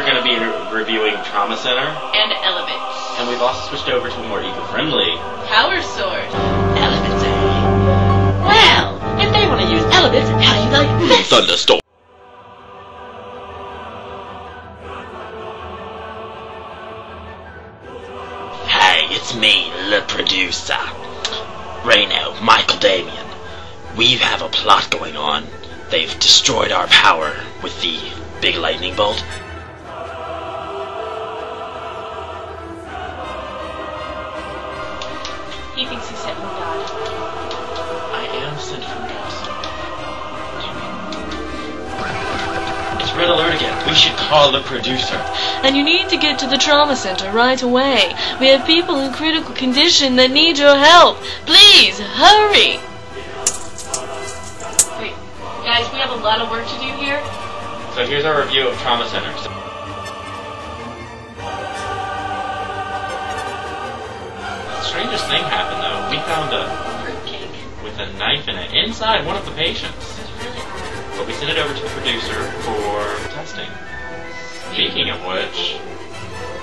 reviewing Trauma Center, And Elevate. and we've also switched over to a more eco-friendly. Power Sword. Elephants, eh? Well, if they want to use elephants, how do you like this? Thunderstorm. Hey, it's me, the producer. Ra3no, Michael Damian. We have a plot going on. They've destroyed our power with the big lightning bolt. He thinks he's sent from God. I am sent from God. It's red alert again. We should call the producer. And you need to get to the trauma center right away. We have people in critical condition that need your help. Please, hurry! Wait, guys, we have a lot of work to do here. So here's our review of Trauma Center. Strangest thing happened though. We found a Fruitcake. with a knife in it inside one of the patients. But we sent it over to the producer for testing. Speaking of which,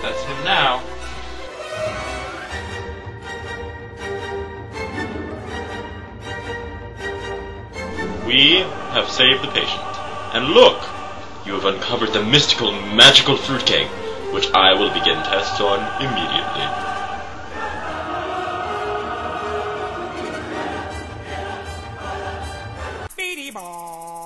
that's him now. We have saved the patient. And look! You have uncovered the mystical, magical fruitcake, which I will begin tests on immediately. Tchau!